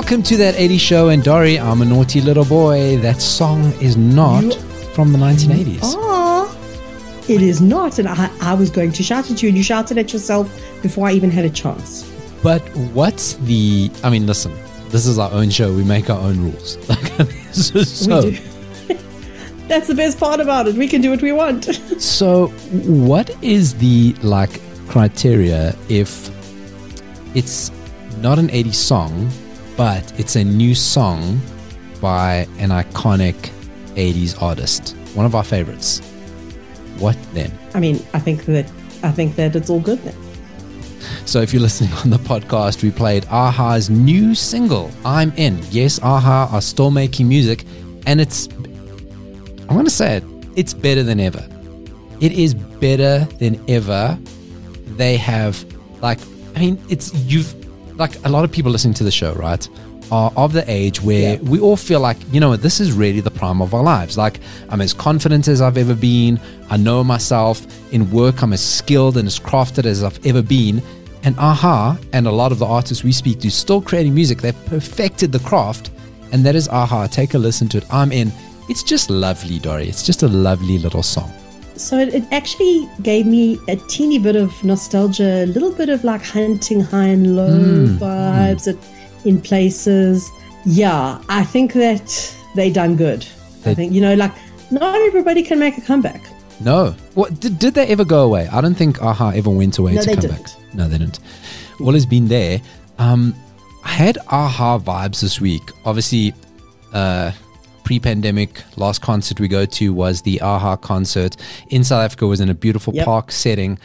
Welcome to that 80s show, and Dori, I'm a naughty little boy. That song is not You- from the 1980s. Ah, it is not. And I, I was going to shout at you, and you shouted at yourself before I even had a chance. But what's the? I mean, listen, this is our own show. We make our own rules. so, so, we do. That's the best part about it. We can do what we want. so what is the like criteria if it's not an 80s song, but it's a new song by an iconic 80s artist, one of our favorites? What then? I mean, I think that I think that it's all good then. So if you're listening on the podcast, we played Aha's new single, I'm In. Yes, Aha are still making music, and it's, I'm going to say it, it's better than ever. It is better than ever. They have, like, I mean, it's, you've, like, a lot of people listening to the show, right? Are of the age where Yeah. we all feel like, you know this is really the prime of our lives. Like, I'm as confident as I've ever been. I know myself. In work, I'm as skilled and as crafted as I've ever been. And Aha, and a lot of the artists we speak to, still creating music. They've perfected the craft. And that is Aha. Take a listen to it. I'm in. It's just lovely, Dori. It's just a lovely little song. So it, actually gave me a teeny bit of nostalgia, a little bit of like hunting high and low vibes at, in places. Yeah, I think that they done good. They- I think you know, like not everybody can make a comeback. No. What did, did they ever go away? I don't think Aha ever went away No, to they come didn't. back. No, they didn't. All has been there. Um, I had Aha vibes this week. Obviously, uh, pre-pandemic, last concert we go to was the Aha concert in South Africa. Was in a beautiful Yep. park setting.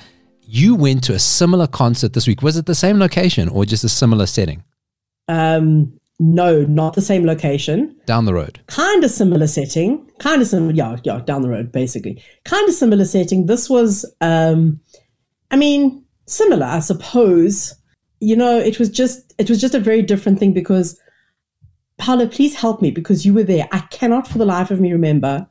You went to a similar concert this week. Was it the same location or just a similar setting Um, no, not the same location. down the road? Kind of similar setting. Kind of similar. Yeah, yeah, down the road, basically. Kind of similar setting. This was, um, I mean, similar, I suppose. You know, it was just, it was just a very different thing because, Paulo, please help me because you were there. I cannot, for the life of me, remember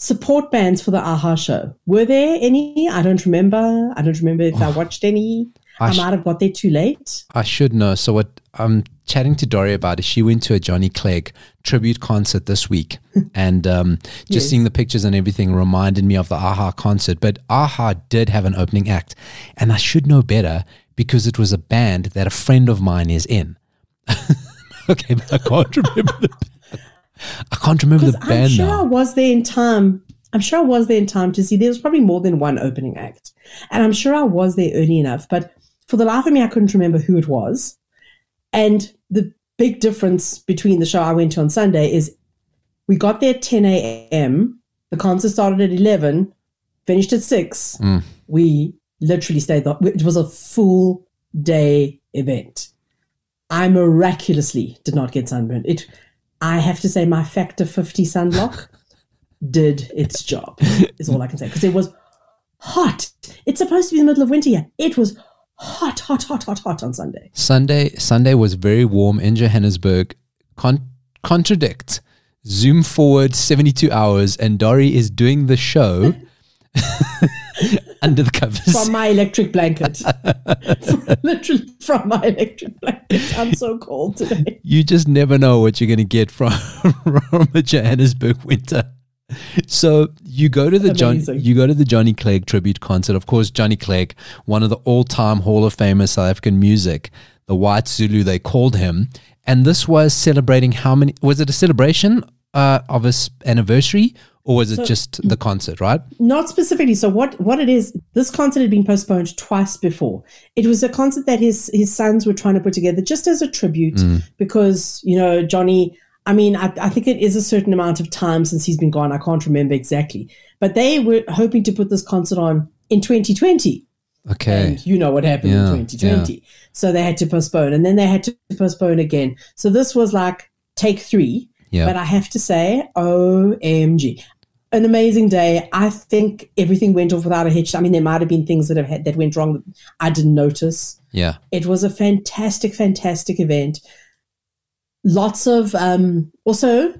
support bands for the AHA show. Were there any? I don't remember. I don't remember if I watched any. I I, sh- might have got there too late. I should know. So what I'm chatting to Dory about is she went to a Johnny Clegg tribute concert this week, and um, just Yes. seeing the pictures and everything reminded me of the Aha concert. But Aha did have an opening act, and I should know better because it was a band that a friend of mine is in. okay, but I can't remember the. I can't remember the Because I'm band sure I was there in time. I'm sure I was there in time to see. There was probably more than one opening act, and I'm sure I was there early enough. But for the life of me, I couldn't remember who it was. And the big difference between the show I went to on Sunday is we got there at 10 a.m. The concert started at 11, finished at six. Mm. We literally stayed. The, it was a full day event. I miraculously did not get sunburned. It, I have to say, my factor 50 sunblock did its job, is all I can say. Because it was hot. It's supposed to be the middle of winter here. It was hot, hot, hot, hot, hot on Sunday. Sunday Sunday was very warm in Johannesburg. Con- contradict. Zoom forward 72 hours and Dori is doing the show under the covers. From my electric blanket. Literally from my electric blanket. I'm so cold today. you just never know what you're going to get from, from a Johannesburg winter. So you go to the John, you go to the Johnny Clegg tribute concert. Of course, Johnny Clegg, one of the all-time Hall of Famers South African music, the White Zulu they called him, and this was celebrating how many? Was it a celebration uh, of his anniversary, or was it just the concert? Right? Not specifically. So what what it is, this concert had been postponed twice before. It was a concert that his his sons were trying to put together just as a tribute mm. because, you know, Johnny I mean, I, I think it is a certain amount of time since he's been gone. I can't remember exactly. But they were hoping to put this concert on in 2020. Okay. And you know what happened Yeah, in 2020. So they had to postpone and then they had to postpone again. So this was like take three. Yeah. But I have to say, OMG. An amazing day. I think everything went off without a hitch. I mean, there might have been things that have had, that went wrong that I didn't notice. yeah. It was a fantastic, fantastic event. Lots of um, also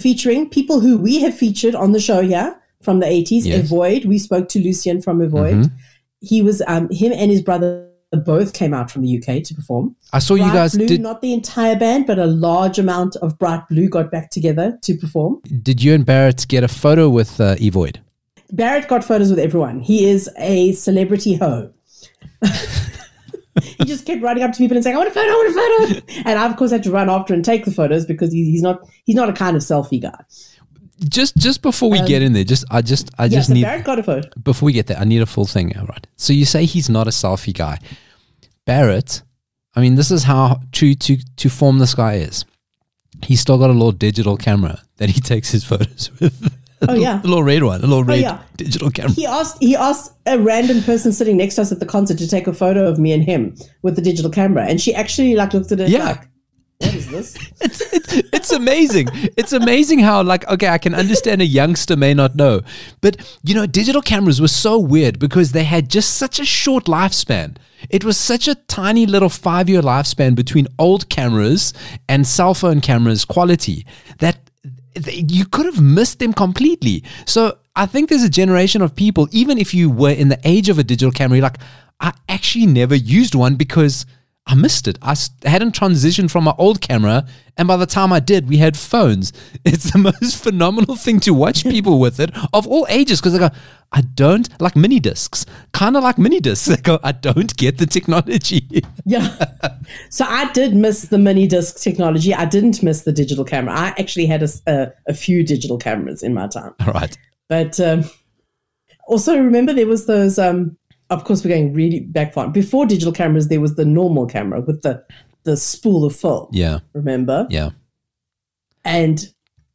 featuring people who we have featured on the show here from the 80s. Yes. eVoid. We spoke to Lucien from eVoid. Mhm. He was um, him and his brother both came out from the UK to perform. I saw you guys Blue, did. not the entire band, but a large amount of Bright Blue got back together to perform. Did you and Barret get a photo with uh, eVoid? Barret got photos with everyone. He is a celebrity hoe. he just kept running up to people and saying, "I want a photo, I want a photo," and I of course had to run after and take the photos because he, he's not he's not a kind of selfie guy. Just just before we get in there, just I just I Um, Yeah, just so need Barret got a photo. before we get there, I need a full thing. All right. So you say he's not a selfie guy. Barret, I mean, this is how true to, to form this guy is. He's still got a little digital camera that he takes his photos with. Oh yeah. a little red one, a little red yeah. digital camera. He asked he asked a random person sitting next to us at the concert to take a photo of me and him with the digital camera, and she actually like looked at it Yeah. like, "What is this?" it's amazing. It's amazing how, like, okay, I can understand a youngster may not know, but you know, digital cameras were so weird because they had just such a short lifespan. It was such a tiny little five year lifespan between old cameras and cell phone cameras quality that th- you could have missed them completely. So I think there's a generation of people, even if you were in the age of a digital camera, like, I actually never used one because I missed it. I hadn't transitioned from my old camera, and by the time I did, we had phones. It's the most phenomenal thing to watch people with it of all ages because they go, I don't like mini discs, kind of like mini discs. They go, I don't get the technology. Yeah. So I did miss the mini disc technology. I didn't miss the digital camera. I actually had a few digital cameras in my time. all right. But um, also remember there was those. Um, of course, we're going really back far. Before digital cameras, there was the normal camera with the the spool of film. Yeah. Remember? Yeah. and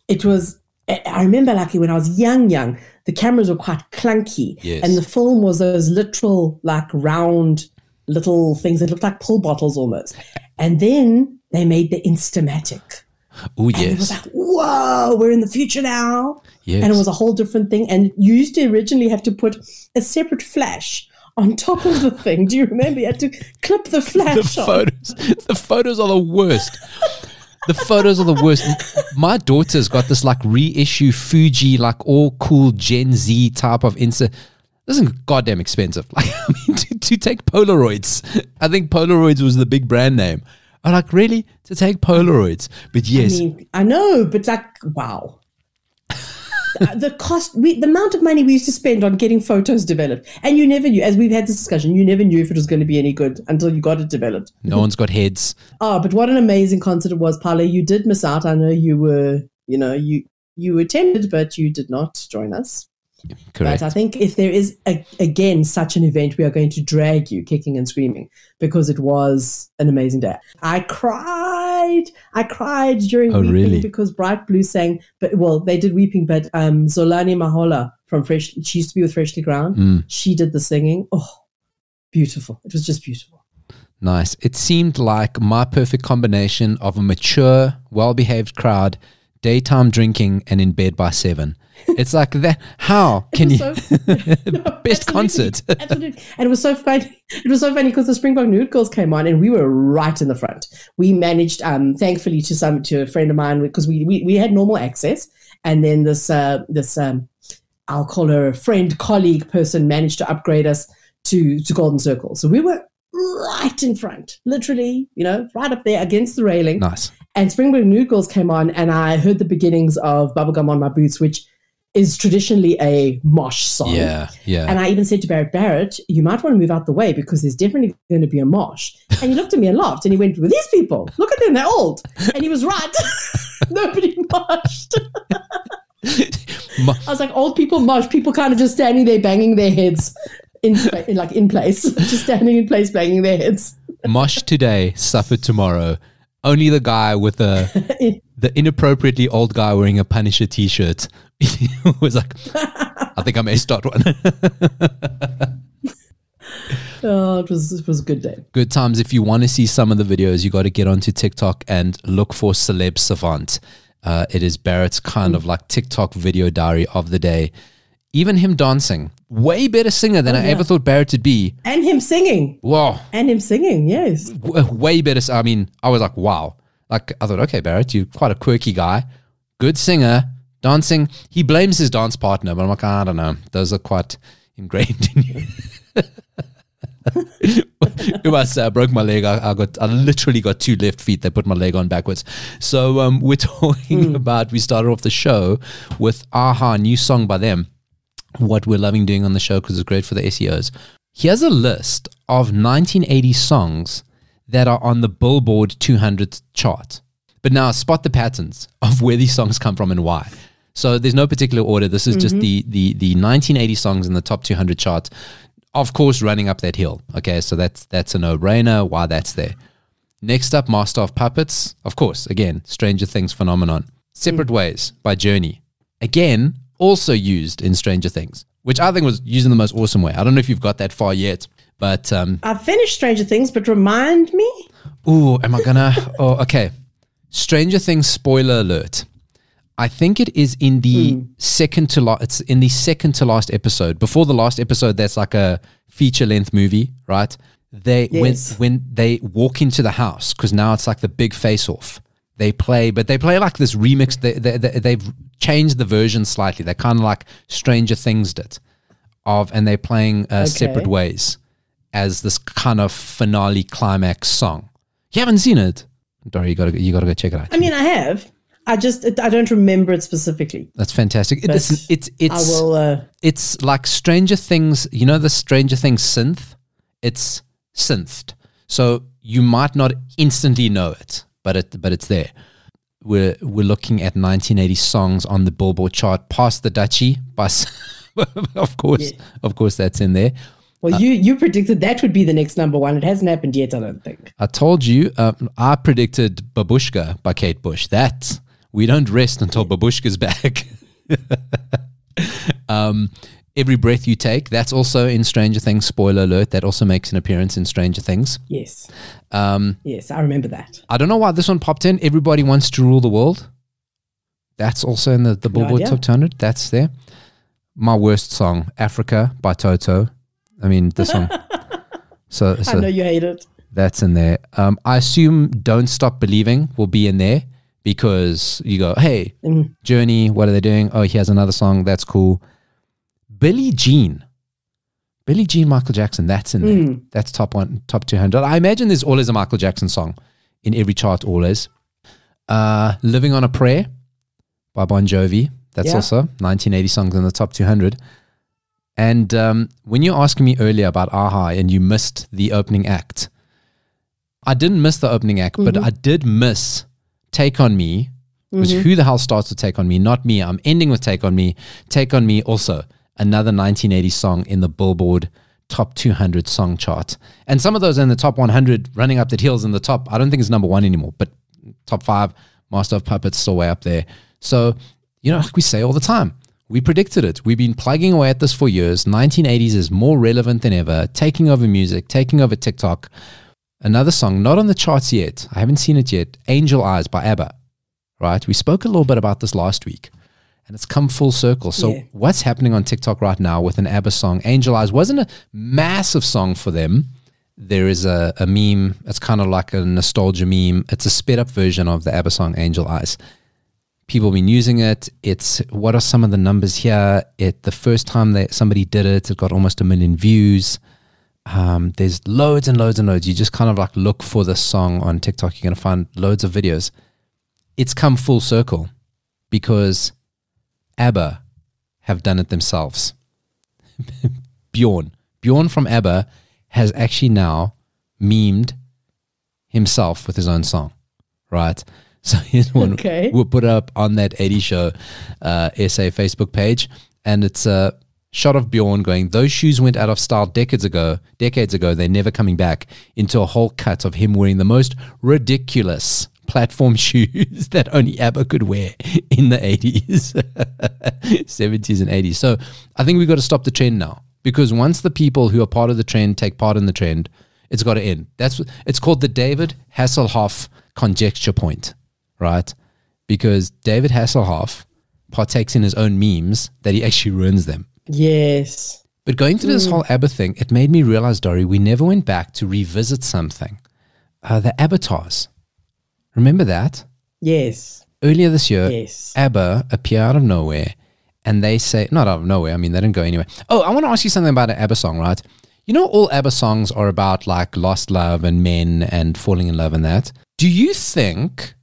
it was I remember like when I was young, young, the cameras were quite clunky. Yes. And the film was those literal, like round little things that looked like pill bottles almost. And then they made the Instamatic. Oh, And it was like, whoa, we're in the future now. Yes. And it was a whole different thing. And you used to originally have to put a separate flash on top of the thing. Do you remember? You had to clip the the flash on. photos. The photos are the worst. The photos are the worst. My daughter's got this like reissue fuji like all cool gen z type of insta this is goddamn expensive. Like i mean to, to take polaroids. I think polaroids was the big brand name. I'm like really? To take polaroids? But yes. I mean, I know, but like, wow. The cost, we, the amount of money we used to spend on getting photos developed, and you never knew, as we've had this discussion, you never knew if it was going to be any good until you got it developed. no one's got heads Oh, but what an amazing concert it was, Paulo. You did miss out. I know you were, you know, you you attended, but you did not join us. Correct But I think if there is a, again such an event, we are going to drag you kicking and screaming because it was an amazing day. I cried. I cried during Oh, weeping really? because Bright Blue sang. But well, they did weeping, but um, Zolani Mahola from Fresh, she used to be with Freshlyground. Mm. She did the singing. Oh, beautiful! It was just beautiful. Nice. It seemed like my perfect combination of a mature, well behaved crowd, daytime drinking, and in bed by seven. It's like that. How can you? so- No, Best absolutely, concert. absolutely. And it was so funny. It was so funny because the Springbok Nude Girls came on and we were right in the front. We managed, um, thankfully, to some to a friend of mine because we, we we had normal access, and then this uh, this um, I'll call her a friend, colleague person managed to upgrade us to to Golden Circle. So we were right in front, literally, you know, right up there against the railing. Nice. And Springbok Nude Girls came on, and I heard the beginnings of Bubblegum on My Boots, which is traditionally a mosh song. Yeah. Yeah. And I even said to Barret, Barret, you might want to move out the way because there's definitely going to be a mosh. And he looked at me and laughed and he went, Well, these people, look at them, they're old. And he was right. Nobody moshed. I was like, old people mosh, people kind of just standing there banging their heads in, in like in place, just standing in place banging their heads. Mosh today, suffer tomorrow. Only the guy with the the inappropriately old guy wearing a Punisher t-shirt was like, I think I may start one. Oh, it was it was a good day. Good times. If you want to see some of the videos, you got to get onto TikTok and look for Celeb Savant. Uh, it is Barret's kind of like TikTok video diary of the day. Even him dancing, way better singer than I yeah. ever thought Barret would be. And him singing. Wow, And him singing, yes. w- way better. I mean, I was like, wow. Like I thought, okay, Barret, you're quite a quirky guy, good singer, dancing. He blames his dance partner, but I'm like, ah, I don't know. Those are quite ingrained in you. you must say I broke my leg. I, I got I literally got two left feet. They put my leg on backwards. So um, we're talking hmm. about. We started off the show with Aha, a new song by them. What we're loving doing on the show because it's great for the SEOs. Here's a list of 1980 songs that are on the Billboard 200 chart. But now spot the patterns of where these songs come from and why. So there's no particular order. This is just mm-hmm. the, the the 1980 songs in the top 200 chart. Of course, running up that hill. Okay, so that's that's a no-brainer. Why that's there. Next up, Master of Puppets. Of course, again, Stranger Things phenomenon. Separate mm. Ways by Journey. Again, also used in Stranger Things, which I think was used in the most awesome way. I don't know if you've got that far yet, but um, I've finished Stranger Things, but remind me. Ooh, am I gonna? oh, okay. Stranger Things spoiler alert. I think it is in the second to last. It's in the second to last episode. Before the last episode, that's like a feature length movie, right? They Yes. when when they walk into the house because now it's like the big face off. They play, but they play like this remix. They, they, they they've changed the version slightly. They kind of like Stranger Things did, of and they're playing uh, separate ways as this kind of finale climax song. You haven't seen it, Dori. You gotta you gotta go check it out. I mean, I have. I just it, I don't remember it specifically. That's fantastic. It- But Listen, it's it's I will. Uh, it's like Stranger Things. You know the Stranger Things synth. It's synthed, so you might not instantly know it, but it but it's there. We're we're looking at 1980 songs on the Billboard chart, pass the Dutchie by. of course, Yeah. of course, that's in there. Well, you you predicted that would be the next number one. It hasn't happened yet. I don't think. I told you. Um, I predicted Babooshka by Kate Bush. That we don't rest until Babooshka's back. um, Every breath you take. That's also in Stranger Things. Spoiler alert. That also makes an appearance in Stranger Things. Yes. Um, Yes, I remember that. I don't know why this one popped in. Everybody wants to rule the world. That's also in the, the Billboard idea. Top 200. That's there. My worst song, Africa by Toto. I mean, this one. So, I know you hate it. that's in there. Um, I assume Don't Stop Believing will be in there because you go, hey, Mm. Journey, what are they doing? Oh, he has another song. That's cool. Billie Jean. Billie Jean, Michael Jackson. That's in there. Mm. That's top one, top 200. I imagine there's always a Michael Jackson song in every chart, always. Uh, Living on a Prayer by Bon Jovi. That's Yeah. also 1980 songs in the top 200. And um, when you asked me earlier about Aha and you missed the opening act, I didn't miss the opening act, but I did miss Take on Me. Because who the hell starts with Take on Me? Not me. I'm ending with Take on Me. Take on Me also another 1980 song in the Billboard top 200 song chart. And some of those are in the top 100, running up the hills in the top. I don't think it's number one anymore, but top five, Master of Puppets still way up there. So, you know, like we say all the time, we predicted it. We've been plugging away at this for years. 1980s is more relevant than ever, taking over music, taking over TikTok. Another song, not on the charts yet. I haven't seen it yet. Angel Eyes by ABBA. Right? We spoke a little bit about this last week and it's come full circle. So, Yeah. what's happening on TikTok right now with an ABBA song? Angel Eyes wasn't a massive song for them. There is a, a meme. It's kind of like a nostalgia meme. It's a sped up version of the ABBA song Angel Eyes. People been using it. It's what are some of the numbers here? It the first time that somebody did it, it got almost a million views. Um, there's loads and loads and loads. You just kind of like look for this song on TikTok. You're gonna find loads of videos. It's come full circle because ABBA have done it themselves. Bjorn, Bjorn from ABBA has actually now memed himself with his own song, right? So here's one. Okay. We'll put up on that 80 show uh, SA Facebook page, and it's a shot of Bjorn going. Those shoes went out of style decades ago. Decades ago, they're never coming back. Into a whole cut of him wearing the most ridiculous platform shoes that only ABBA could wear in the 80s, 70s, and 80s. So I think we've got to stop the trend now because once the people who are part of the trend take part in the trend, it's got to end. That's what, it's called the David Hasselhoff conjecture point, right? Because David Hasselhoff partakes in his own memes that he actually ruins them. Yes. But going through this whole ABBA thing, it made me realize, Dori, we never went back to revisit something. Uh, the avatars. Remember that? Yes. Earlier this year, Yes. ABBA appear out of nowhere and they say, not out of nowhere, I mean, they didn't go anywhere. Oh, I want to ask you something about an ABBA song, right? You know, all ABBA songs are about like lost love and men and falling in love and that. Do you think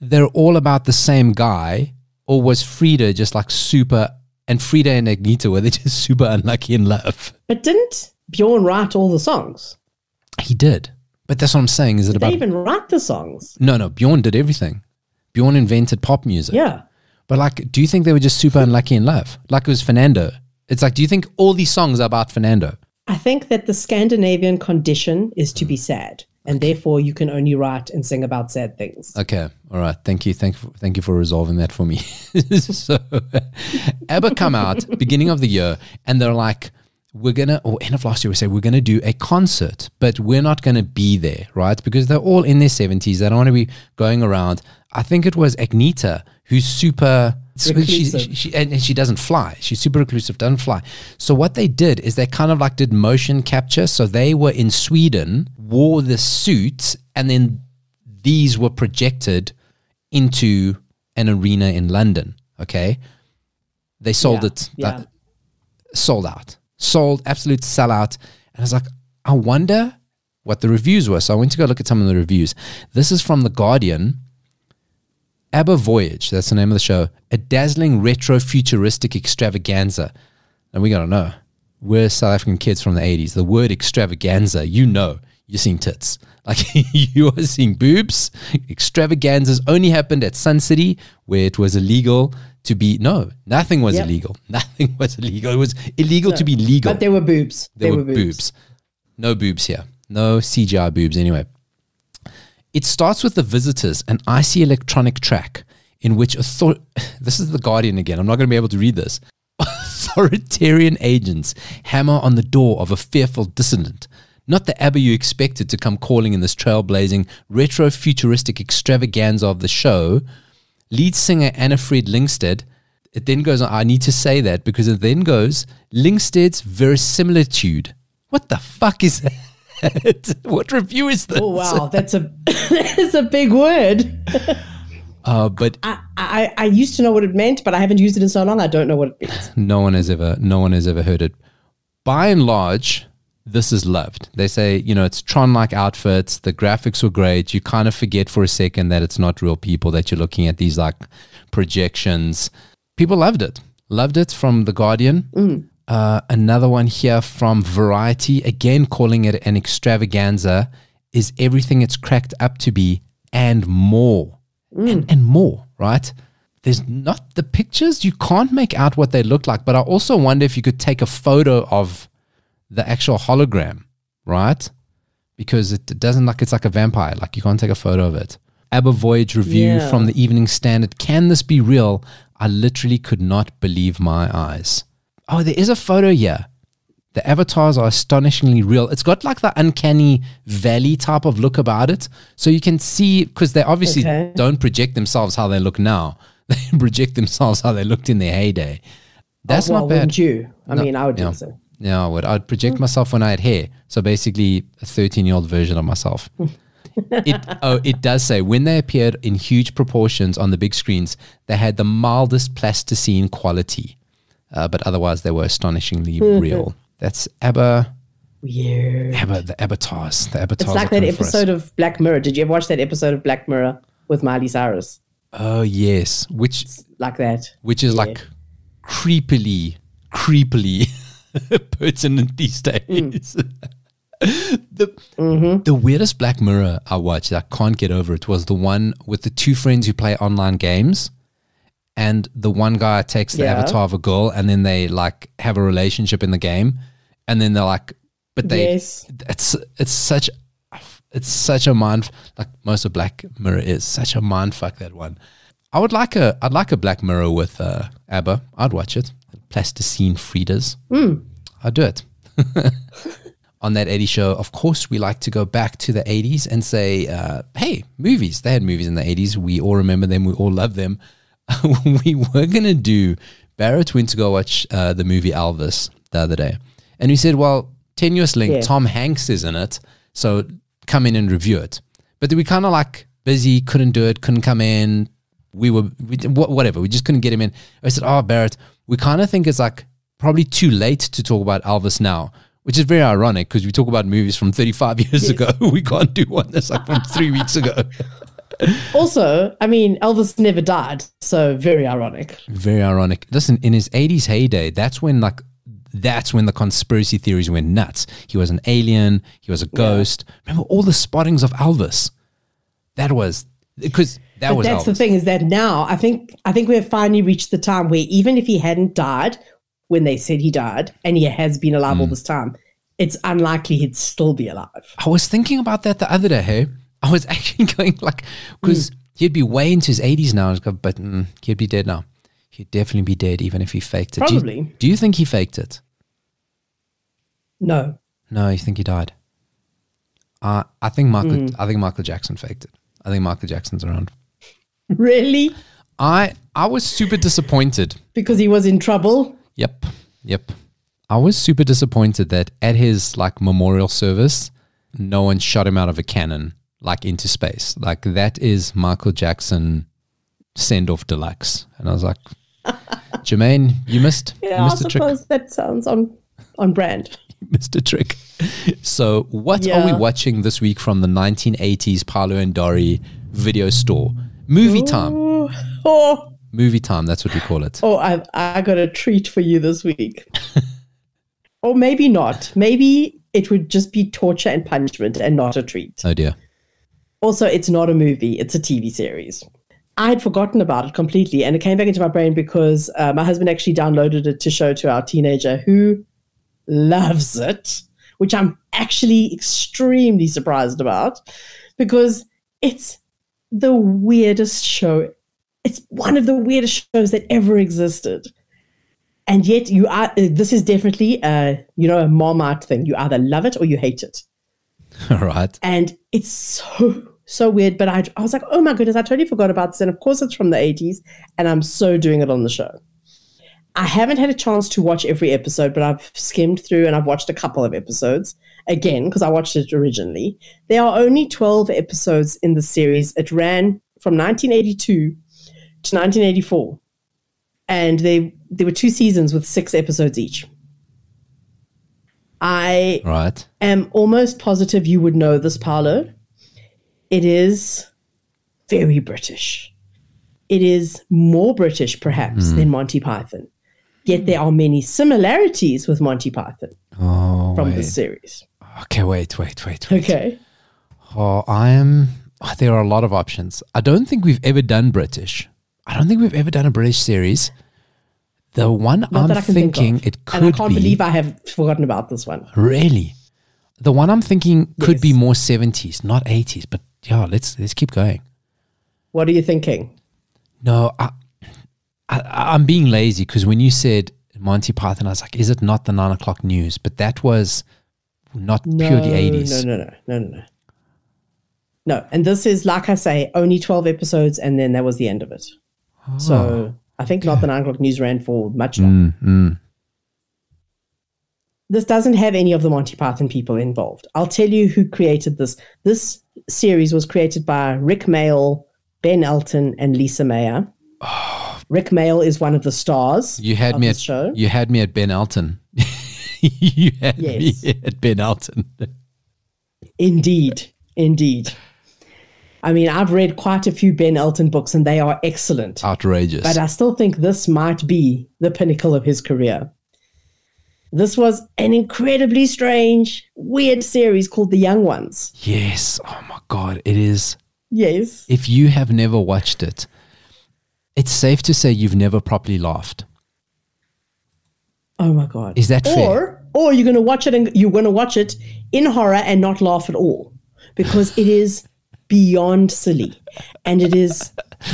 they're all about the same guy, or was Frida just like super? And Frida and Agneta were they just super unlucky in love? But didn't Bjorn write all the songs? He did, but that's what I'm saying. Is it Did about? they even write the songs? no, no. Bjorn did everything. Bjorn invented pop music. Yeah. But like, do you think they were just super unlucky in love? Like it was Fernando. It's like, do you think all these songs are about Fernando? I think that the Scandinavian condition is to be sad, and therefore you can only write and sing about sad things. Okay. All right. Thank you. Thank thank you for resolving that for me. so ABBA come out beginning of the year and they're like, we're gonna or end of last year we say we're gonna do a concert, but we're not gonna be there, right? Because they're all in their seventies. They don't want to be going around. I think it was Agneta who's super Reclusive. she, and and she doesn't fly. She's super reclusive, doesn't fly. So what they did is they kind of like did motion capture. So they were in Sweden, wore the suits, and then these were projected into an arena in London. Okay. They sold Yeah, it, yeah. sold out, sold absolute sellout. And I was like, I wonder what the reviews were. So I went to go look at some of the reviews. This is from The Guardian. ABBA Voyage, that's the name of the show, a dazzling retro futuristic extravaganza. And we gotta know, we're South African kids from the 80s. The word extravaganza, you know, you're seeing tits. Like you are seeing boobs. Extravaganzas only happened at Sun City where it was illegal to be, no, nothing was Yep. illegal. Nothing was illegal. It was illegal to be legal. But there were boobs. There, were, boobs. No boobs here. No CGI boobs anyway. It starts with the visitors, an icy electronic track in which author- this is the Guardian again. I'm not going to be able to read this. Authoritarian agents hammer on the door of a fearful dissident. Not the ABBA you expected to come calling in this trailblazing retro futuristic extravaganza of the show. Lead singer Anni-Frid Lyngstad. It then goes on. I need to say that because it then goes Lyngstad's verisimilitude. What the fuck is that? what review is this? Oh wow, that's a that's a big word. Uh, but I, I I used to know what it meant, but I haven't used it in so long. I don't know what it means. no one has ever no one has ever heard it. By and large, this is loved. They say, you know, it's Tron like outfits, the graphics were great. You kind of forget for a second that it's not real people that you're looking at these like projections. People loved it. Loved it from The Guardian. Uh, another one here from Variety, again calling it an extravaganza, is everything it's cracked up to be and more. And, and more, right? There's not the pictures, you can't make out what they look like. But I also wonder if you could take a photo of the actual hologram, right? Because it doesn't like it's like a vampire. Like you can't take a photo of it. ABBA Voyage review Yeah. from the Evening Standard. Can this be real? I literally could not believe my eyes. Oh, there is a photo here. The avatars are astonishingly real. It's got like the uncanny valley type of look about it. So you can see, because they obviously Okay. don't project themselves how they look now, they project themselves how they looked in their heyday. That's Oh, well, not bad. Wouldn't you? I No, mean, I would yeah. so. Yeah, I would. I'd project hmm. myself when I had hair. So basically, a 13 year old version of myself. it, oh, it does say when they appeared in huge proportions on the big screens, they had the mildest plasticine quality, uh, but otherwise they were astonishingly hmm. real. That's ABBA, Weird. ABBA, the avatars. The avatars. It's like that coming for us. episode of Black Mirror. Did you ever watch that episode of Black Mirror with Miley Cyrus? Oh yes, which Like that. which is like creepily, creepily pertinent these hmm. days. the mm-hmm. the weirdest Black Mirror I watched, I can't get over it, was the one with the two friends who play online games. And the one guy takes the Yeah. avatar of a girl and then they like have a relationship in the game. And then they're like, but they, Yes. it's, it's such, it's such a mind, like most of Black Mirror is such a mind fuck that one. I would like a, I'd like a Black Mirror with uh, ABBA. I'd watch it. Plasticine Fridas. I'd do it. on that 80s show, of course, we like to go back to the 80s and say, uh, hey, movies. They had movies in the 80s. We all remember them. We all love them. we were going to do, Barret went to go watch uh, the movie Elvis the other day. And we said, well, tenuous link, Yeah. Tom Hanks is in it. So come in and review it. But we kind of like busy, couldn't do it, couldn't come in. We were, we, whatever, we just couldn't get him in. I said, oh, Barret, we kind of think it's like probably too late to talk about Elvis now. which is very ironic because we talk about movies from 35 years ago. We can't do one that's like from three weeks ago. Also, I mean, Elvis never died, so very ironic. Very ironic. Listen, in his 80s heyday, that's when like that's when the conspiracy theories went nuts. He was an alien, he was a ghost. Remember all the spottings of Elvis? That was because that But was that's Elvis. the thing is that now I think I think we have finally reached the time where even if he hadn't died when they said he died, and he has been alive Hmm. all this time, it's unlikely he'd still be alive. I was thinking about that the other day. Hey, I was actually going like because he'd be way into his 80s now, but mm, he'd be dead now. He'd definitely be dead even if he faked it. Do you- Probably. do you think he faked it? No. No, you think he died? Uh, I think Michael. Hmm. I think Michael Jackson faked it. I think Michael Jackson's around. Really? I I was super disappointed. Because he was in trouble? Yep, yep. I was super disappointed that at his like memorial service, no one shot him out of a cannon like into space. Like that is Michael Jackson send off deluxe, and I was like, Jermaine, you missed, you Yeah, I missed a trick. suppose that sounds on on brand. Mr. Trick. So, what are we watching this week from the 1980s Paulo and Dori video store? Movie time. Ooh. Oh, Movie time, that's what we call it. oh, I I got a treat for you this week. or maybe not. Maybe it would just be torture and punishment and not a treat. Oh dear. Also, it's not a movie, it's a TV series. I had forgotten about it completely, and it came back into my brain because uh, my husband actually downloaded it to show to our teenager who loves it, which I'm actually extremely surprised about because it's the weirdest show. It's one of the weirdest shows that ever existed. And yet, you are. uh, This is definitely, a, you know, a Marmite thing. You either love it or you hate it All right. and it's so so weird. But I, I was like, oh my goodness, I totally forgot about this. And of course, it's from the eighties, and I'm so doing it on the show. I haven't had a chance to watch every episode, but I've skimmed through and I've watched a couple of episodes again because I watched it originally. There are only twelve episodes in the series. It ran from 1982 to 1984, and they there were two seasons with six episodes each. I Right. am almost positive you would know this, Paulo. It is very British. It is more British, perhaps, hmm. than Monty Python. Yet there are many similarities with Monty Python Oh, from wait. the series. Okay, wait, wait, wait, wait. Okay. Oh, I am. oh, there are a lot of options. I don't think we've ever done British. I don't think we've ever done a British series. The one Not I'm that I can think thinking of. it and I can't be believe I have forgotten about this one. really. The one I'm thinking could Yes. be more 70s, not 80s. But yeah, let's let's keep going. What are you thinking? No, I, I I'm being lazy because when you said Monty Python, I was like, is it not the nine o'clock news? But that was not purely 80s. No, no, no, no, no, no. No, and this is like I say, only twelve episodes, and then that was the end of it. So I think not the nine o'clock news ran for much longer. Mm, mm. This doesn't have any of the Monty Python people involved. I'll tell you who created this. This series was created by Rik Mayall, Ben Elton, and Lise Mayer. Oh. Rik Mayall is one of the stars. You had me this at show. you had me at Ben Elton. you had Yes. me at Ben Elton. Indeed, indeed. I mean, I've read quite a few Ben Elton books, and they are excellent. Outrageous. but I still think this might be the pinnacle of his career. This was an incredibly strange, weird series called The Young Ones. yes. Oh my god, it is. Yes. If you have never watched it, it's safe to say you've never properly laughed. Oh my god! Is that or, fair? Or you're going to watch it and you're going to watch it in horror and not laugh at all because it is beyond silly, and it is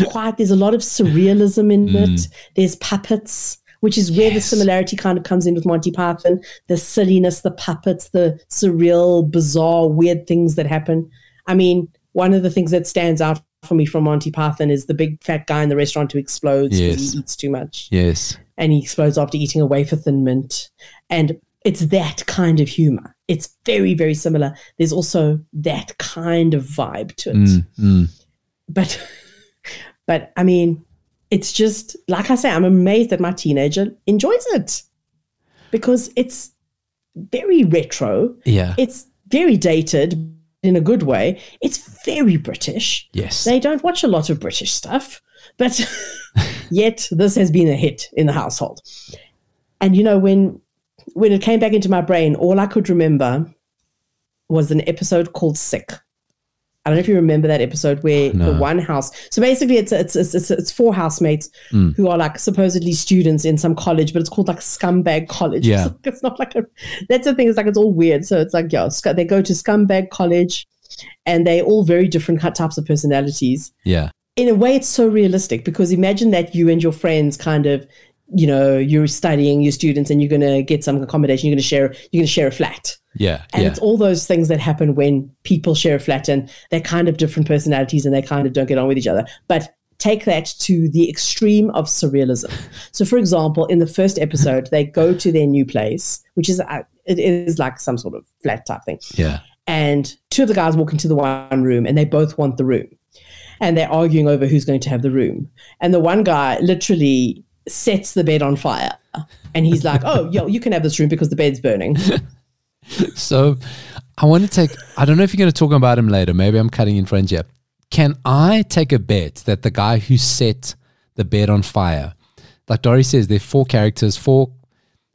quite. There's a lot of surrealism in mm. it. There's puppets, which is where the similarity kind of comes in with Monty Python. The silliness, the puppets, the surreal, bizarre, weird things that happen. I mean, one of the things that stands out for me from Monty Python is the big fat guy in the restaurant who explodes because Yes. he eats too much Yes. and he explodes after eating a wafer thin mint. And it's that kind of humor. It's very, very similar. There's also that kind of vibe to it. Mm, mm. But, but I mean, it's just like I say, I'm amazed that my teenager enjoys it because it's very retro. Yeah. It's very dated in a good way. It's very British. yes. They don't watch a lot of British stuff, but yet this has been a hit in the household. And you know, when when it came back into my brain, all I could remember was an episode called Sick. I don't know if you remember that episode where No. the one house. So basically, it's it's it's it's, it's four housemates Mm. who are like supposedly students in some college, but it's called like scumbag college. Yeah. It's, it's not like a. That's the thing. It's like it's all weird. So it's like yeah, they go to scumbag college, and they all very different types of personalities. yeah. In a way, it's so realistic because imagine that you and your friends kind of, you know, you're studying, you're students, and you're going to get some accommodation. You're going to share. You're going to share a flat. Yeah. And yeah. it's all those things that happen when people share a flat and they're kind of different personalities and they kind of don't get on with each other. But take that to the extreme of surrealism. So, for example, in the first episode, they go to their new place, which is uh, it is like some sort of flat type thing. Yeah. And two of the guys walk into the one room and they both want the room. And they're arguing over who's going to have the room. And the one guy literally sets the bed on fire. And he's like, oh, yo, you can have this room because the bed's burning. So I want to take, I don't know if you're going to talk about him later. Maybe I'm cutting in front here. Can I take a bet that the guy who set the bed on fire, like Dori says, there are four characters, four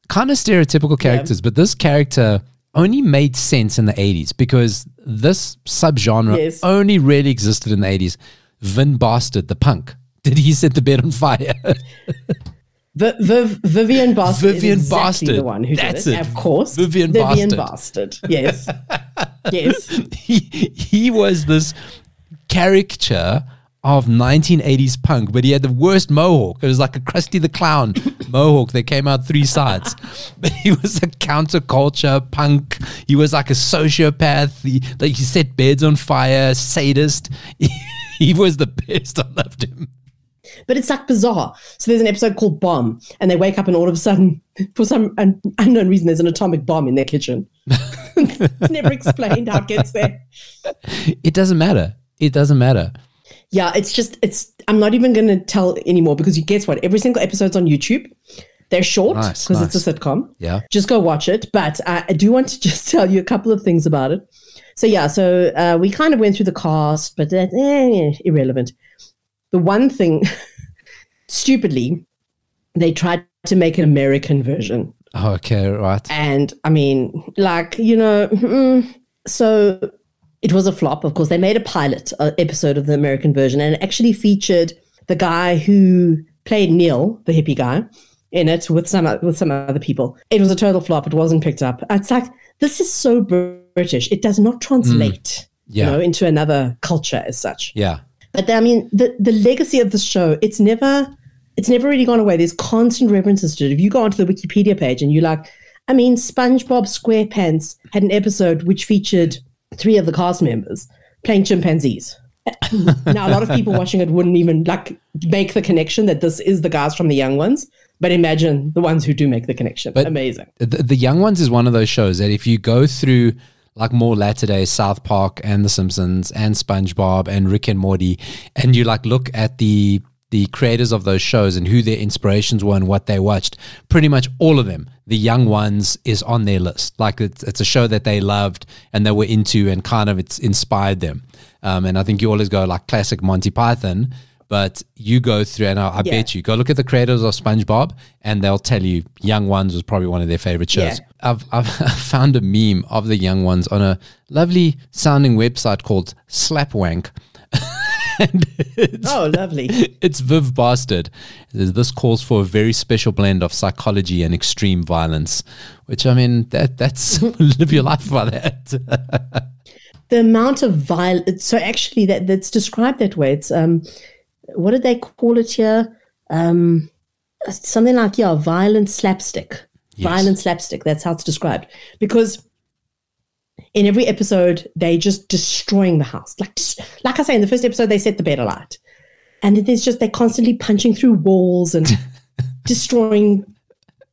kind of stereotypical characters, but this character only made sense in the 80s because this subgenre Yes. only really existed in the 80s. Vin Bastard, the punk. Did he set the bed on fire? V- Viv- Vyvyan Basterd Vivian is exactly Bastard. the one who That's did it. it. Of course. Vyvyan Basterd. Yes. yes. he, he was this caricature of 1980s punk, but he had the worst mohawk. It was like a Krusty the Clown mohawk that came out three sides. But he was a counterculture punk. He was like a sociopath. He, like he set beds on fire, sadist. He, was the best. I loved him. But it's like bizarre. So there's an episode called Bomb, and they wake up and all of a sudden, for some un- unknown reason, there's an atomic bomb in their kitchen. it's never explained how it gets there. It doesn't matter. It doesn't matter. Yeah, it's just, it's, I'm not even going to tell anymore because you guess what? Every single episode's on YouTube. They're short Nice, because it's a sitcom. Yeah. just go watch it. But I, I do want to just tell you a couple of things about it. So yeah, so uh, we kind of went through the cast, but uh, eh, irrelevant. The one thing, stupidly, they tried to make an American version, Okay, right. and I mean, like you know, mm, so it was a flop. Of course, they made a pilot uh, episode of the American version, and it actually featured the guy who played Neil, the hippie guy, in it with some with some other people. It was a total flop. It wasn't picked up. It's like this is so British. It does not translate, Yeah. you know, into another culture as such. Yeah. But I mean, the the legacy of the show, it's never it's never really gone away. There's constant references to it. If you go onto the Wikipedia page and you like, I mean, SpongeBob SquarePants had an episode which featured three of the cast members playing chimpanzees. now, a lot of people watching it wouldn't even like make the connection that this is the guys from the young ones. But imagine the ones who do make the connection. But- Amazing. The, the Young Ones is one of those shows that if you go through like more latter day South Park and The Simpsons and SpongeBob and Rick and Morty, and you like look at the the creators of those shows and who their inspirations were and what they watched, pretty much all of them, the Young Ones is on their list. Like it's, it's a show that they loved and they were into and kind of it's inspired them. Um, and I think you always go like classic Monty Python, but you go through and I, I Yeah. bet you go look at the creators of SpongeBob and they'll tell you Young Ones was probably one of their favorite shows. Yeah. I've, I've found a meme of the Young Ones on a lovely sounding website called Slapwank. And it's, Oh, lovely. it's Vyv Basterd. This calls for a very special blend of psychology and extreme violence, which I mean, that that's live your life by that. the amount of violence. So actually, that that's described that way. It's um, what did they call it here? Um, something like yeah, violent slapstick. Violent slapstick. That's how it's described. Because in every episode, they just destroying the house. Like just, like I say, in the first episode, they set the bed alight, and then there's just they're constantly punching through walls and destroying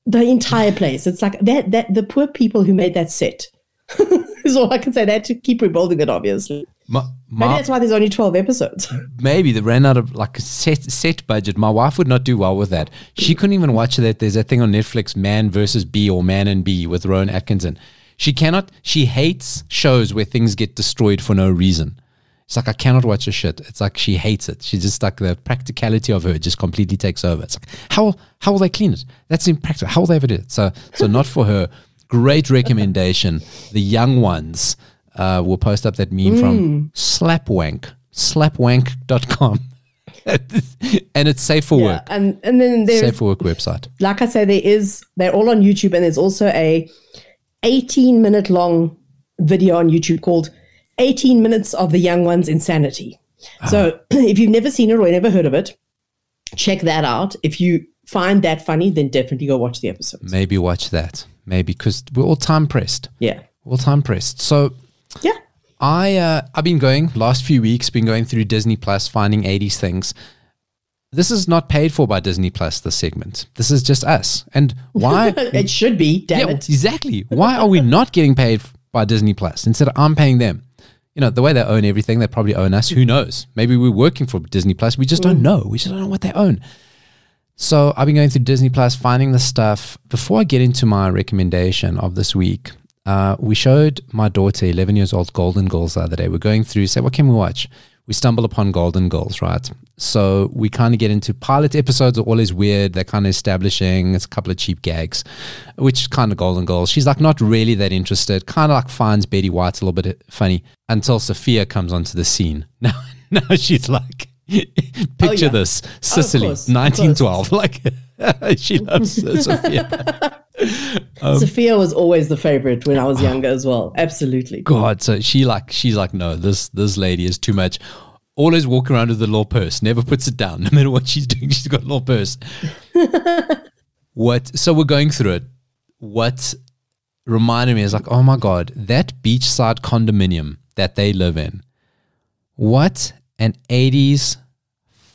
the entire place. It's like that that the poor people who made that set is all I can say. They had to keep rebuilding it, obviously. my, Maybe that's why there's only 12 episodes. maybe they ran out of like a set set budget. My wife would not do well with that. She couldn't even watch that. There's a thing on Netflix, Man versus Bee or Man and Bee with Rowan Atkinson. She cannot. She hates shows where things get destroyed for no reason. It's like I cannot watch a shit. It's like she hates it. She's just like the practicality of her just completely takes over. It's like how how will they clean it? That's impractical. How will they ever do it? So so not for her. Great recommendation. The young ones uh, will post up that meme from Slapwank slapwank.com. and it's safe for Yeah. work. And, and then there's, Safe for work website. like I say, there is, they're all on YouTube and there's also a 18 minute long video on YouTube called 18 Minutes of the Young One's Insanity. So if you've never seen it or never heard of it, check that out. If you find that funny, then definitely go watch the episode. Maybe watch that. Maybe because we're all time pressed. Yeah. We're all time pressed. So Yeah. I uh, I've been going last few weeks, been going through Disney Plus, finding 80s things. This is not paid for by Disney Plus, this segment. This is just us. And why? It should be, damn yeah, it. exactly. Why are we not getting paid by Disney Plus instead of I'm paying them? You know, the way they own everything, they probably own us. Who knows? Maybe we're working for Disney Plus. We just don't know. We just don't know what they own. So I've been going through Disney Plus, finding the stuff. Before I get into my recommendation of this week, uh, we showed my daughter, 11 years old, Golden Girls the other day. We're going through, say, what can we watch? We stumble upon Golden Girls, right? So we kind of get into pilot episodes are always weird. They're kind of establishing, it's a couple of cheap gags, which is kind of Golden Girls. She's like not really that interested, kind of like finds Betty White's a little bit funny until Sophia comes onto the scene. Now, now she's like, picture oh, yeah. this oh, Sicily, course, of 1912. Like, she loves Sophia. Um, Sophia was always the favorite when I was younger as well. Absolutely. God, so she like she's like, no, this this lady is too much. Always walk around with a little purse, never puts it down. No matter what she's doing, she's got a little purse. what? So we're going through it. What reminded me is like, oh my god, that beachside condominium that they live in. What an '80s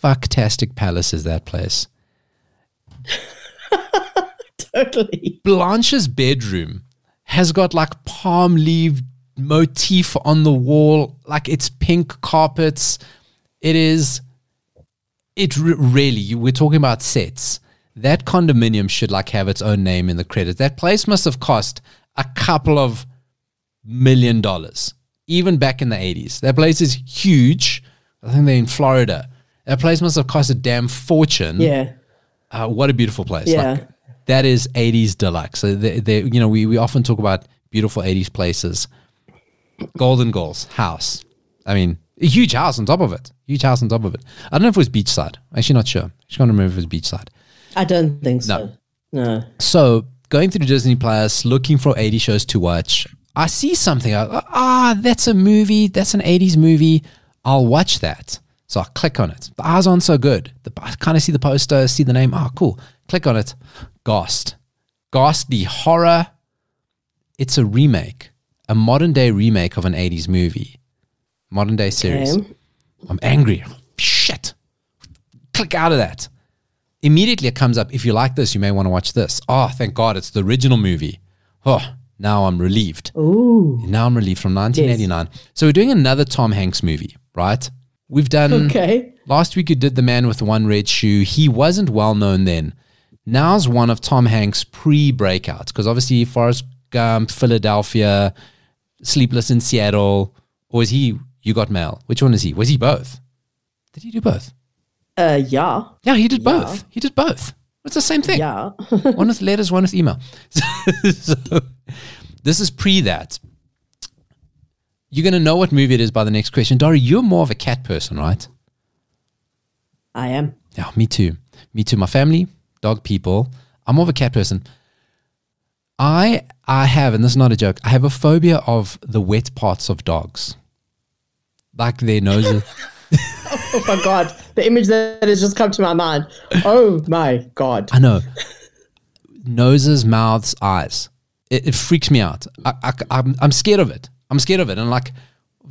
fucktastic palace is that place? Totally. Blanche's bedroom has got like palm leaf motif on the wall, like it's pink carpets. It is, it re- really, we're talking about sets. That condominium should like have its own name in the credits. That place must have cost a couple of million dollars, even back in the 80s. That place is huge. I think they're in Florida. That place must have cost a damn fortune. Yeah. Uh, what a beautiful place! Yeah. Like, that is '80s deluxe. So they, they, you know, we, we often talk about beautiful '80s places. Golden Girls house. I mean, a huge house on top of it. Huge house on top of it. I don't know if it was beachside. Actually, not sure. I can't remember if it was beachside. I don't think so. No. So going through Disney Plus, looking for 80 shows to watch. I see something. I, ah, that's a movie. That's an 80s movie. I'll watch that. So I click on it. The eyes aren't so good. The, I kind of see the poster, see the name. Oh, cool. Click on it. Ghost. Ghost, the horror. It's a remake, a modern day remake of an 80s movie, modern day series. Okay. I'm angry. Shit. Click out of that. Immediately it comes up. If you like this, you may want to watch this. Oh, thank God, it's the original movie. Oh, now I'm relieved. Ooh. Now I'm relieved from 1989. So we're doing another Tom Hanks movie, right? We've done Okay. last week. You did the man with one red shoe. He wasn't well known then. Now's one of Tom Hanks' pre-breakouts because obviously Forrest Gump, Philadelphia, Sleepless in Seattle, or is he? You Got Mail? Which one is he? Was he both? Did he do both? Uh, yeah. Yeah, he did both. He did both. It's the same thing. Yeah. one with letters, one with email. so this is pre that. You're going to know what movie it is by the next question. Dori, you're more of a cat person, right? I am. Yeah, me too. Me too. My family, dog people. I'm more of a cat person. I I have, and this is not a joke, I have a phobia of the wet parts of dogs. Like their noses. Oh my god. The image that has just come to my mind. Oh my god. I know. Noses, mouths, eyes. It, it freaks me out. I, I, I'm, I'm scared of it. I'm scared of it. And like,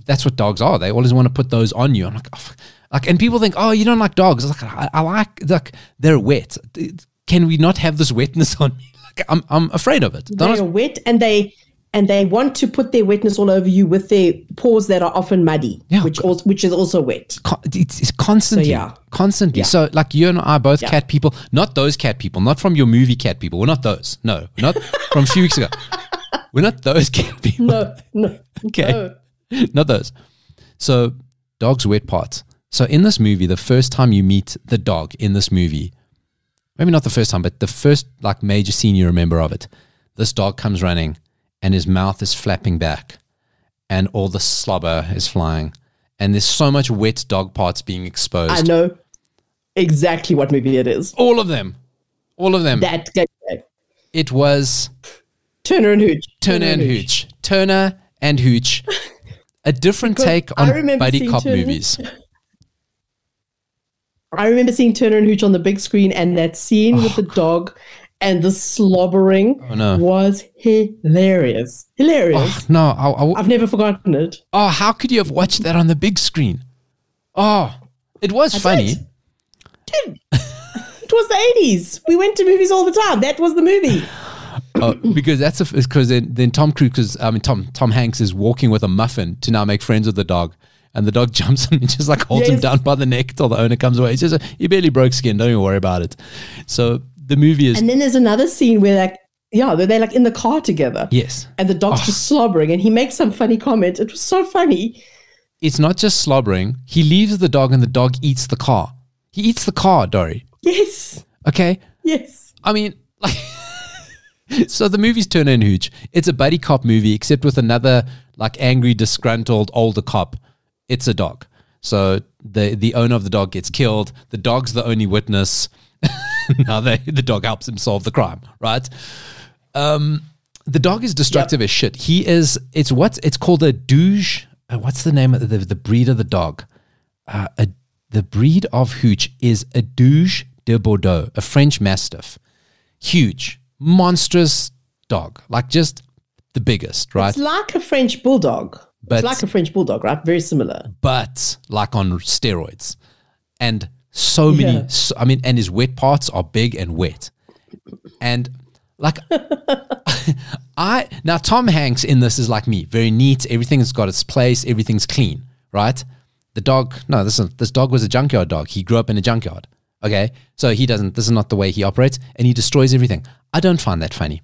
that's what dogs are. They always want to put those on you. I'm like, oh, fuck. Like, and people think, oh, you don't like dogs. It's like, I, I like, like, they're wet. Can we not have this wetness on me? Like, I'm, I'm afraid of it. They're wet and they and they want to put their wetness all over you with their paws that are often muddy, Yeah. which also, which is also wet. It's, it's constantly, So, yeah. constantly. Yeah. So, like you and I are both cat people, not those cat people, not from your movie cat people. We're not those. No, we're not from a few weeks ago. We're not those cat people. No, no, Okay. no. not those. So, dog's wet parts. So, in this movie, the first time you meet the dog in this movie, maybe not the first time, but the first like major scene you remember of it, this dog comes running and his mouth is flapping back and all the slobber is flying. And there's so much wet dog parts being exposed. I know exactly what movie it is. All of them. All of them. That it was Turner and Hooch. Turner and Hooch. Turner and Hooch. A different take on buddy cop Turner- movies. I remember seeing Turner and Hooch on the big screen, and that scene with the oh, dog and the slobbering Oh, no. was hilarious. Hilarious. Oh, no, I, I, I've never forgotten it. Oh, how could you have watched that on the big screen? Oh, it was funny. did. It was the 80s. We went to movies all the time. That was the movie. Oh, because that's because then, then Tom Cruise, because I mean Tom Tom Hanks is walking with a muffin to now make friends with the dog, and the dog jumps him and just like holds him down by the neck till the owner comes away. He says, "You barely broke skin. Don't even worry about it." So the movie is And then there's another scene where, like, yeah, they're, like in the car together. yes, And the dog's Oh. just slobbering, and he makes some funny comment. It was so funny. it's not just slobbering. He leaves the dog, and the dog eats the car. He eats the car, Dori. Yes. Okay, Yes. I mean, like, so the movie's Turner and Hooch. It's a buddy cop movie, except with another like angry, disgruntled older cop. It's a dog. So the the owner of the dog gets killed. The dog's the only witness. now they, the dog helps him solve the crime, right? Um, the dog is destructive as shit. He is. It's what it's called a dogue. Uh, what's the name of the the breed of the dog? Uh, a, the breed of hooch is a dogue de Bordeaux, a French Mastiff. Huge, monstrous dog, like just the biggest, right? It's like a French bulldog. But- it's like a French bulldog, right? Very similar. but like on steroids. And so many, Yeah. so, I mean, and his wet parts are big and wet. And like, I, now Tom Hanks in this is like me, very neat. Everything's got its place, everything's clean, right? The dog, no, this, is, this dog was a junkyard dog. He grew up in a junkyard. Okay. So he doesn't, this is not the way he operates and he destroys everything. I don't find that funny.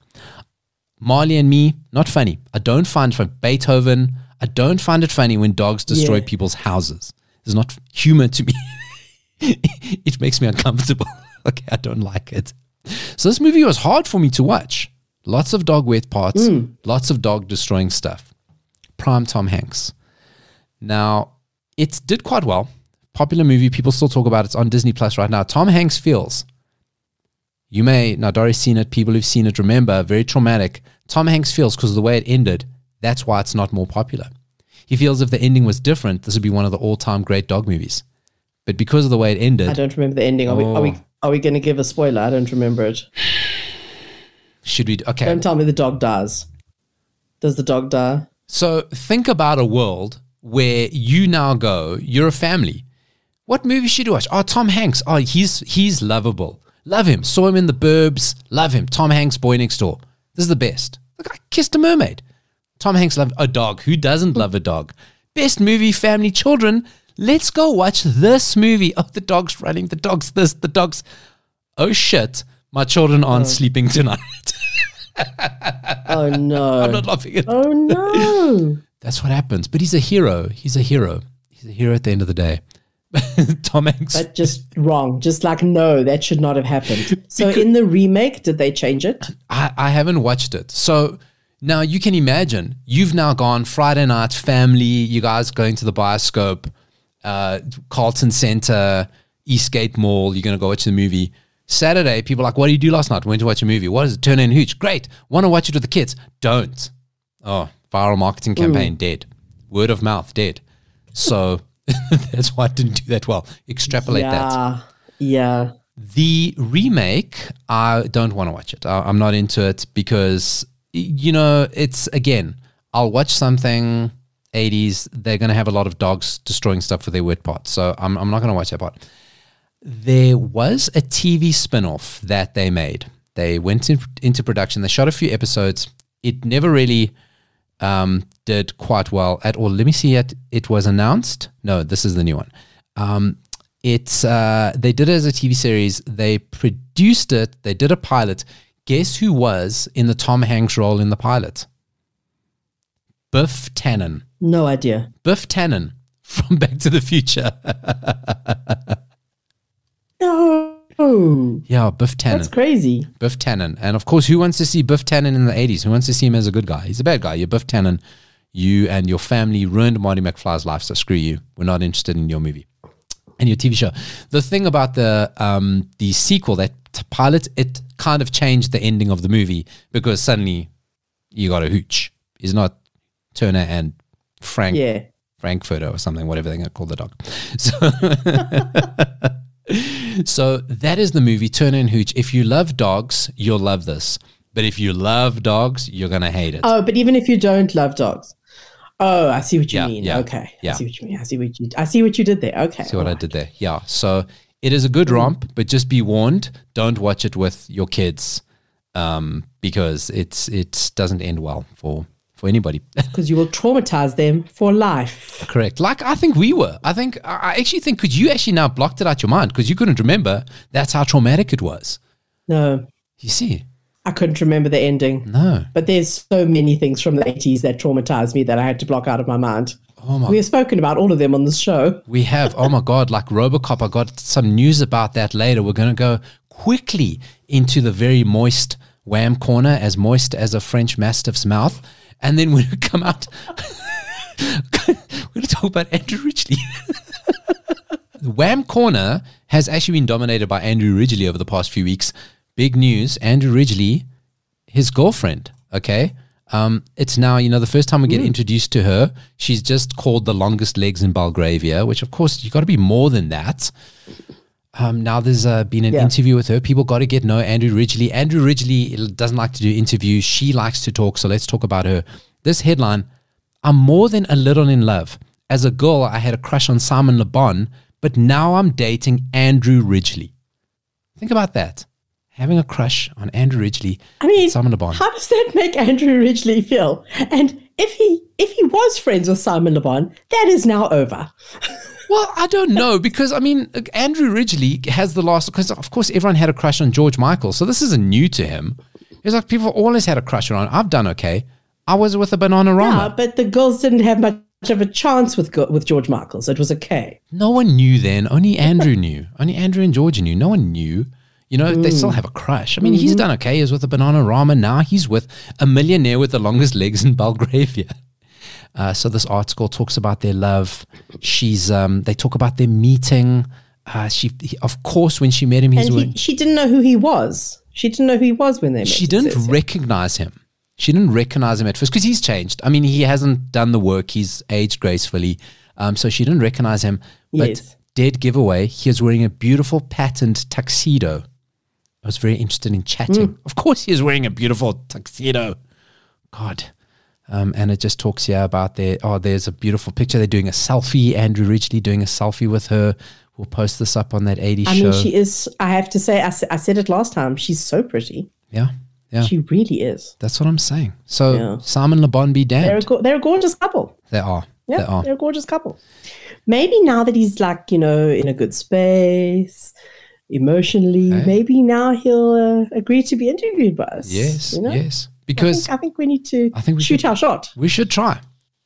Marley and me, not funny. I don't find for Beethoven. I don't find it funny when dogs destroy Yeah. people's houses. It's not humor to me. it makes me uncomfortable. okay, I don't like it. So this movie was hard for me to watch. Lots of dog wet parts, hmm. lots of dog destroying stuff. Prime Tom Hanks. Now, it did quite well. Popular movie, people still talk about it. It's on Disney Plus right now. Tom Hanks feels you may now Dori's seen it. People who've seen it remember very traumatic. Tom Hanks feels because of the way it ended. That's why it's not more popular. He feels if the ending was different, this would be one of the all-time great dog movies. But because of the way it ended. I don't remember the ending. Are we? Are we? Oh. Are we going to give a spoiler? I don't remember it. should we? Okay, Don't tell me the dog dies. Does the dog die? so think about a world where you now go. You're a family. What movie should you watch? Oh, Tom Hanks. Oh, he's he's lovable. Love him. Saw him in the Burbs. Love him. Tom Hanks, Boy Next Door. This is the best. Look, I kissed a mermaid. Tom Hanks loved a dog. Who doesn't love a dog? Best movie, family, children. Let's go watch this movie. Oh, the dog's running. The dog's this. The dog's. Oh shit! My children aren't oh. sleeping tonight. Oh no! I'm not laughing at. oh no! That's what happens. But he's a hero. He's a hero. He's a hero at the end of the day. Tom Hanks. But just wrong. Just like no, that should not have happened. So in the remake, did they change it? I, I haven't watched it. So now you can imagine you've now gone Friday night, family, you guys going to the bioscope, uh, Carlton Center, Eastgate Mall, you're going to go watch the movie. Saturday, people are like, what did you do last night? Went to watch a movie. What is it? Turner and Hooch. Great. Want to watch it with the kids. Don't. Oh, viral marketing campaign, dead. Word of mouth, dead. So that's why I didn't do that well. Extrapolate that. yeah, yeah. The remake, I don't want to watch it. I, I'm not into it because, you know, it's again, I'll watch something 80s, they're going to have a lot of dogs destroying stuff with their wet parts. So I'm, I'm not going to watch that part. There was a TV spin off that they made. They went in, into production, they shot a few episodes. It never really um, did quite well at all. Let me see it. It was announced. No, this is the new one. Um, it's uh, they did it as a TV series. They produced it. They did a pilot. Guess who was in the Tom Hanks role in the pilot? Biff Tannen. No idea. Biff Tannen from Back to the Future. no. Yeah, Biff Tannen. That's crazy. Biff Tannen. And of course, who wants to see Biff Tannen in the 80s? Who wants to see him as a good guy? He's a bad guy. You're Biff Tannen. You and your family ruined Marty McFly's life, so screw you. We're not interested in your movie and your TV show. The thing about the um, the sequel, that pilot, it kind of changed the ending of the movie because suddenly you got a hooch. It's not Turner and Frank Yeah. Frankfurter or something, whatever they call the dog. So, so that is the movie Turner and Hooch. If you love dogs, you'll love this. But if you love dogs, you're gonna hate it. Oh, but even if you don't love dogs. Oh, I see what you Yeah, mean. yeah, okay. yeah. I see what you mean. I see what you I see what you did there. Okay. See what I did there? Yeah. So it is a good romp, but just be warned: don't watch it with your kids, um, because it's it doesn't end well for for anybody. Because you will traumatize them for life. Correct. Like I think we were. I think I actually think because you actually now blocked it out your mind because you couldn't remember. That's how traumatic it was. No. You see? I couldn't remember the ending. No. But there's so many things from the 80s that traumatized me that I had to block out of my mind. Oh my We have spoken about all of them on this show. We have, oh my God, like Robocop. I got some news about that later. We're going to go quickly into the very moist wham corner, as moist as a French Mastiff's mouth. And then when we come out, we're going to talk about Andrew Ridgeley. the wham corner has actually been dominated by Andrew Ridgeley over the past few weeks. Big news Andrew Ridgeley, his girlfriend, okay? Um, it's now, you know, the first time we get introduced to her, she's just called the longest legs in Belgravia, which of course you've got to be more than that. Um, now there's uh, been an Yeah. interview with her. People got to get know Andrew Ridgeley. Andrew Ridgeley doesn't like to do interviews. She likes to talk. So let's talk about her. This headline: I'm more than a little in love. As a girl, I had a crush on Simon Le Bon, but now I'm dating Andrew Ridgeley. Think about that. Having a crush on Andrew Ridgeley. I mean, Simon Le Bon. how does that make Andrew Ridgeley feel? And if he if he was friends with Simon Le Bon, that is now over. Well, I don't know because I mean Andrew Ridgeley has the last because of course everyone had a crush on George Michael, so this isn't new to him. It's like people always had a crush on. I've done okay. I was with a banana Yeah, but the girls didn't have much of a chance with with George Michael, so it was okay. No one knew then. Only Andrew knew. Only Andrew and George knew. No one knew. You know, they still have a crush. I mean, he's done okay. He's with a Bananarama. Now he's with a millionaire with the longest legs in Belgravia. Uh, so this article talks about their love. She's um, they talk about their meeting. Uh, she, he- of course, when she met him, he's he, she didn't know who he was. She didn't know who he was when they met. she didn't here. recognize him. She didn't recognize him at first because he's changed. I mean, he hasn't done the work. He's aged gracefully. Um, so she didn't recognize him. But Yes. dead giveaway, he was wearing a beautiful patterned tuxedo. I was very interested in chatting. Mm. Of course, he was wearing a beautiful tuxedo. God. Um, and it just talks here about their, oh, there's a beautiful picture. They're doing a selfie. Andrew Ridgeley doing a selfie with her. We'll post this up on that 80s I show. mean, she is. I have to say, I, I said it last time. She's so pretty. yeah. Yeah. She really is. That's what I'm saying. So Yeah. Simon Le Bon be They're a, damned. go- they're a gorgeous couple. They are. Yeah, They are. they're a gorgeous couple. Maybe now that he's like, you know, in a good space emotionally, Hey. maybe now he'll uh, agree to be interviewed by us. Yes, you know? yes. I Because think, I think we need to I think we shoot should- our shot. we should try.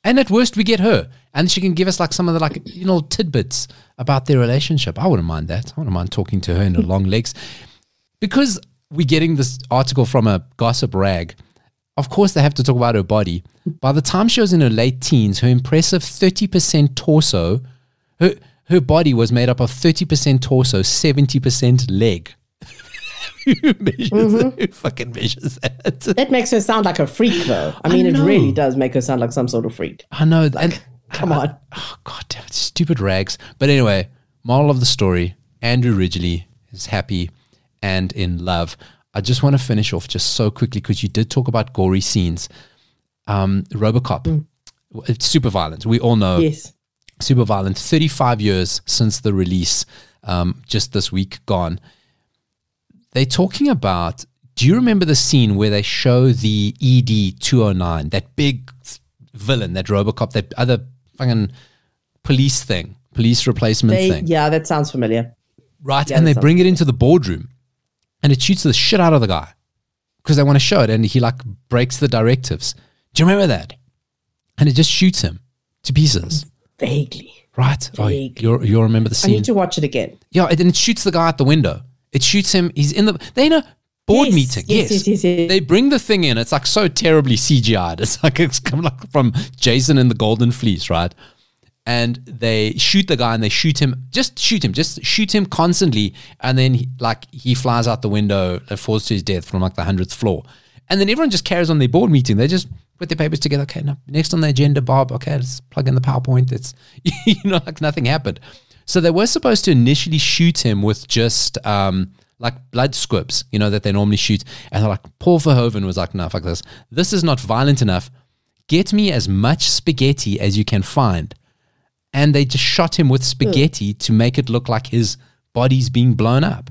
And at worst, we get her, and she can give us like some of the like you know tidbits about their relationship. I wouldn't mind that. I wouldn't mind talking to her in her long legs, because we're getting this article from a gossip rag. Of course, they have to talk about her body. By the time she was in her late teens, her impressive thirty percent torso, her her body was made up of thirty percent torso, seventy percent leg. who measures? Who fucking measures that? That makes her sound like a freak, though. I mean, it really does make her sound like some sort of freak. I know. and Come on. Oh god damn it, stupid rags. But anyway, moral of the story: Andrew Ridgeley is happy and in love. I just want to finish off just so quickly because you did talk about gory scenes. Um, RoboCop, it's super violent. We all know Yes. Super violent. Thirty-five years since the release, um, just this week gone. They're talking about. Do you remember the scene where they show the ED two hundred nine, that big villain, that Robocop, that other fucking police thing, police replacement They, thing, yeah, that sounds familiar. right? yeah, and they bring it into the boardroom, and it shoots the shit out of the guy because they want to show it, and he like breaks the directives. Do you remember that? And it just shoots him to pieces, Vaguely. right? Oh, you you remember the scene. I need to watch it again. Yeah, and then it shoots the guy out the window. It shoots him. He's in the. They in a board Yes, meeting. yes, yes, yes, yes. They bring the thing in. It's like so terribly CGI'd. It's like it's come like from Jason and the Golden Fleece, right? And they shoot the guy and they shoot him. Just shoot him. Just shoot him constantly. And then he, like he flies out the window and falls to his death from like the hundredth floor. And then everyone just carries on their board meeting. They just put their papers together. Okay, now next on the agenda, Bob. Okay, let's plug in the PowerPoint. It's you know like nothing happened. So they were supposed to initially shoot him with just um, like blood squibs, you know, that they normally shoot. And they're like, Paul Verhoeven was like, no, fuck this. This is not violent enough. Get me as much spaghetti as you can find. And they just shot him with spaghetti to make it look like his body's being blown up.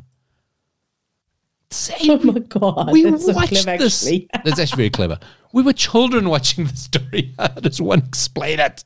Same Oh my god, we that's so watched clever, this. actually. That's actually very clever. We were children watching the story. How does one explain it?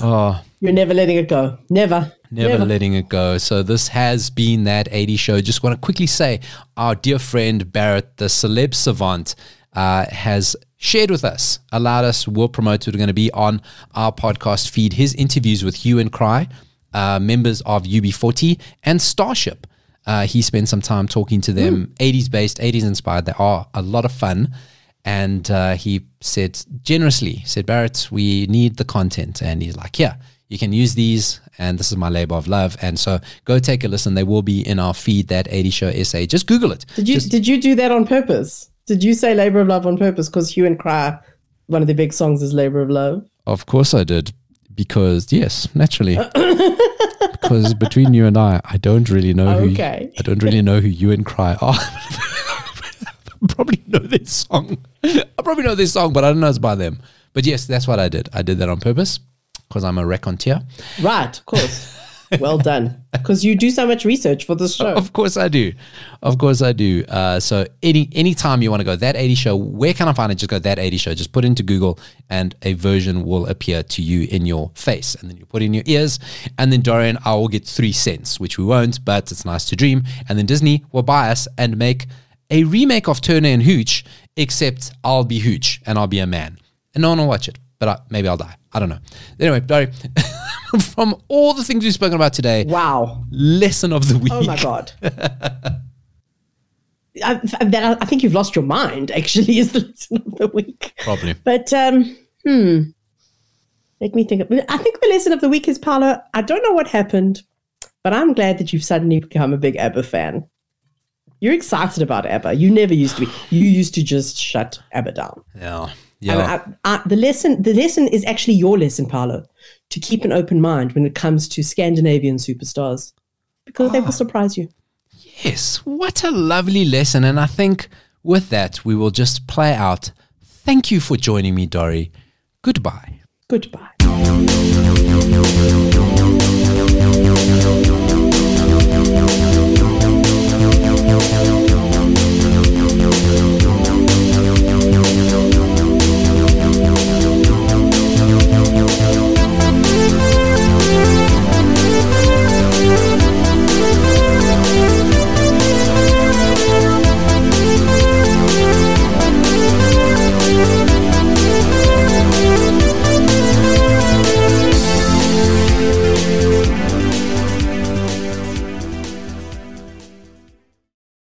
Oh, You're never letting it go. Never. never, letting it go. So this has been that 80 show. Just want to quickly say, our dear friend Barret, the celeb savant, uh, has shared with us, allowed us, we'll promote it. We're going to be on our podcast feed. His interviews with Hue and Cry, uh, members of UB40 and Starship. Uh, he spent some time talking to them, 80s based, 80s inspired. They are a lot of fun. And uh, he said generously, said, Barret, we need the content. And he's like, yeah, you can use these. And this is my labor of love. And so go take a listen. They will be in our feed, that 80 show SA. Just Google it. Did you did you do that on purpose? Did you say "Labor of Love" on purpose? Because Hue and Cry, one of the big songs is "Labor of Love." Of course I did. Because, yes, naturally. because between you and I, I don't really know who Okay. I don't really know who Hue and Cry are. I probably know this song. I probably know this song, but I don't know it's by them. But yes, that's what I did. I did that on purpose because I'm a raconteur. Right, of course. well done. Because you do so much research for this show. Of course I do. Of course I do. Uh, so any anytime you want to go that 80 show, where can I find it? Just go that 80 show. Just put into Google and a version will appear to you in your face. And then you put in your ears. And then Dorian, I will get three cents, which we won't, but it's nice to dream. And then Disney will buy us and make a remake of Turner and Hooch, except I'll be Hooch and I'll be a man. And no one will watch it, but I, maybe I'll die. I don't know. Anyway, Dorian, from all the things we've spoken about today, Wow. lesson of the week. Oh my god. I, that, I think you've lost your mind. Actually, is the lesson of the week. Probably. But um, hmm. Let me think. Of, I think the lesson of the week is Paulo. I don't know what happened, but I'm glad that you've suddenly become a big ABBA fan. You're excited about ABBA. You never used to be. You used to just shut ABBA down. Yeah. Yeah. I, I, the lesson, the lesson is actually your lesson, Paulo, to keep an open mind when it comes to Scandinavian superstars, because oh, they will ah. surprise you. Yes, what a lovely lesson, and I think with that we will just play out. Thank you for joining me, Dori. Goodbye. Goodbye.